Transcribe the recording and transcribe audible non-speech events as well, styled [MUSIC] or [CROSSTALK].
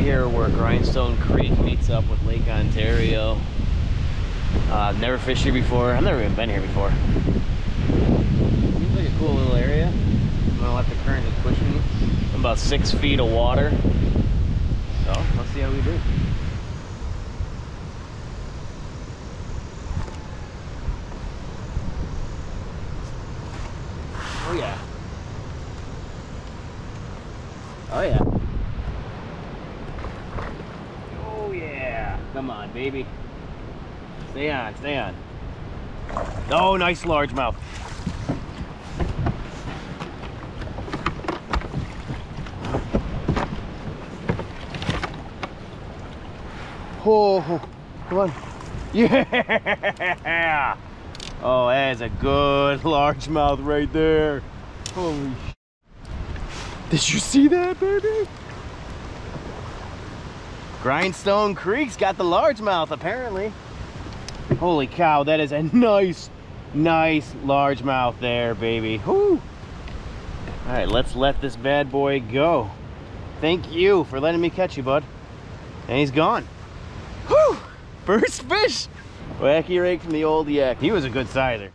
here where Grindstone Creek meets up with Lake Ontario. Uh, I've never fished here before. I've never even been here before. Seems like a cool little area. I'm gonna let the current just push me. I'm about six feet of water. So let's see how we do. Oh yeah. Oh yeah. Oh yeah. Come on, baby. Stay on, stay on. Oh, nice largemouth. Oh, come on. Yeah! Oh, that is a good [LAUGHS] largemouth right there. Holy Did you see that, baby? Grindstone Creek's got the largemouth, apparently. Holy cow, that is a [LAUGHS] nice, nice largemouth there, baby. Whoo! All right, let's let this bad boy go. Thank you for letting me catch you, bud. And he's gone. Whew! First fish! Wacky rig from the old yak. He was a good sizer.